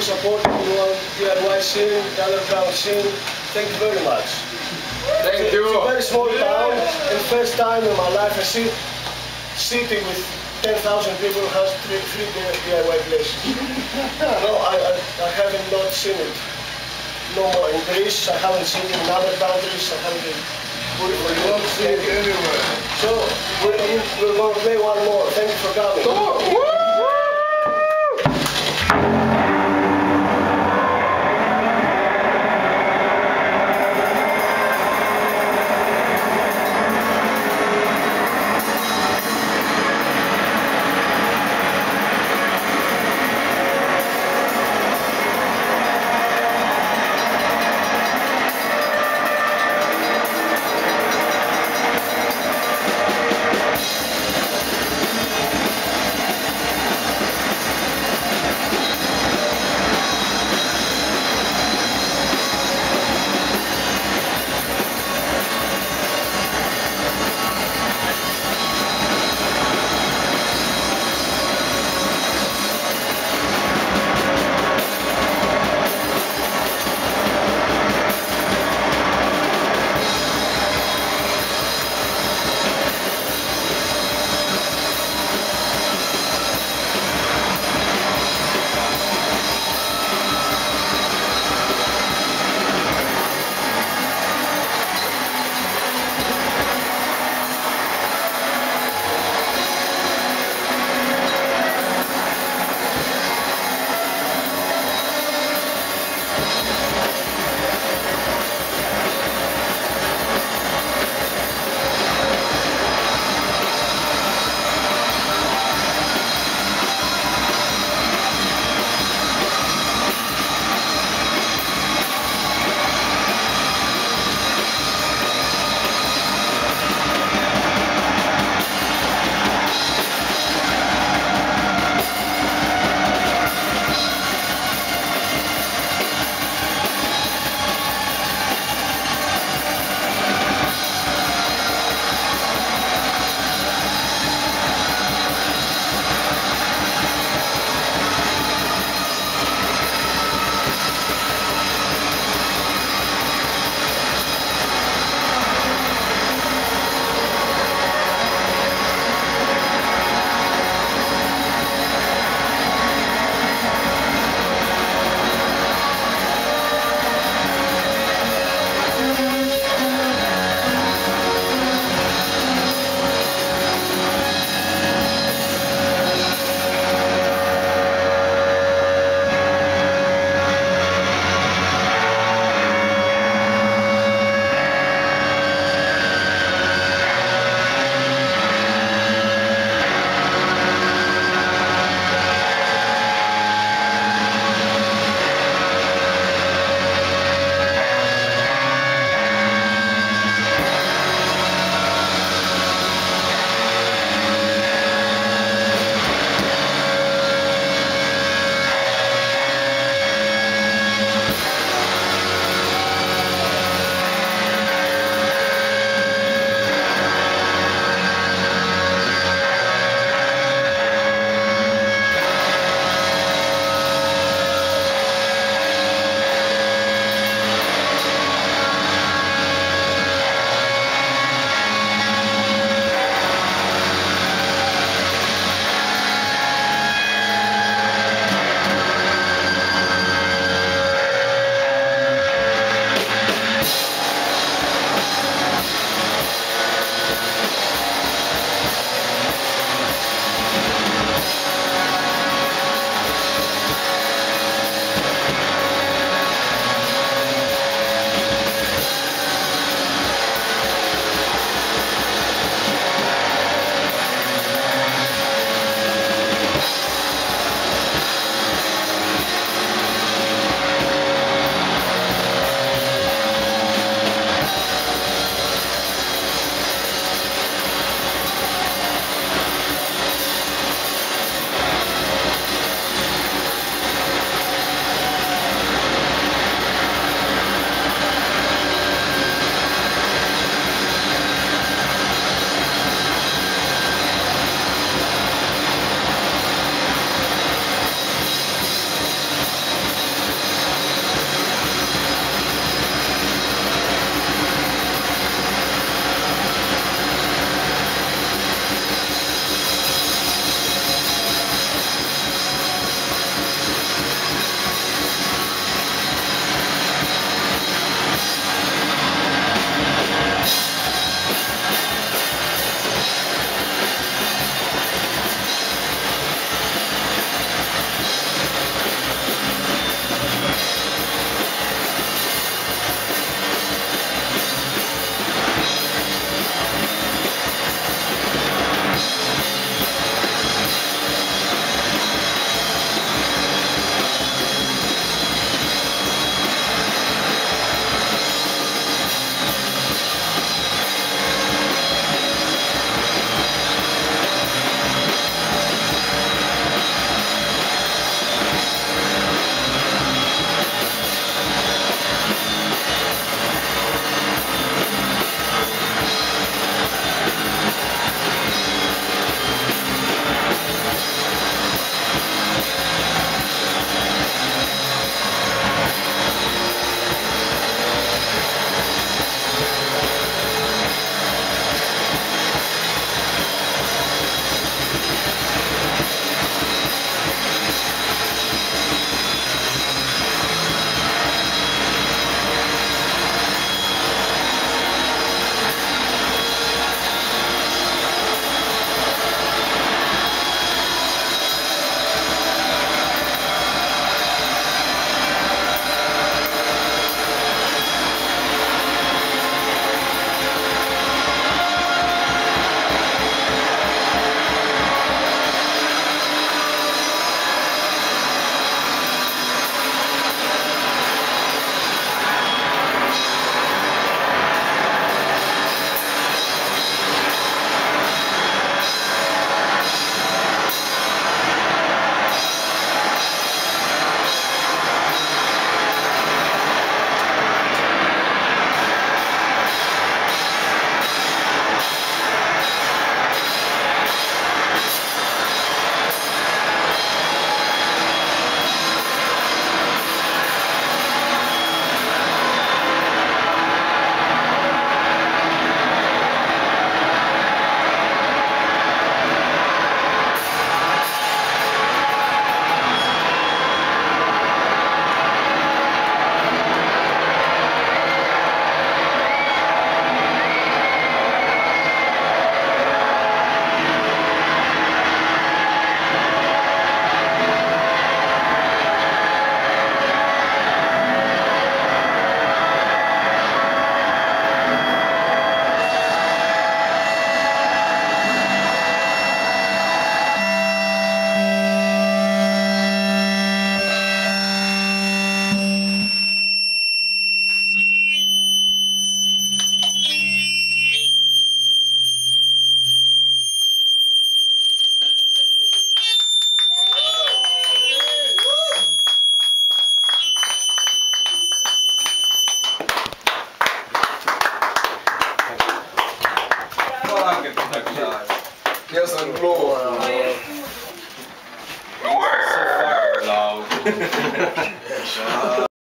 for supporting your DIY scene, the underground scene. Thank you very much. Thank you. It's a very small town, and first time in my life I see city with 10,000 people has three, three DIY places. no, I, I, I haven't not seen it. No more in Greece, I haven't seen it in other countries, I haven't We won't see it anywhere. So, we're, we're going to play one more. Thank you for coming.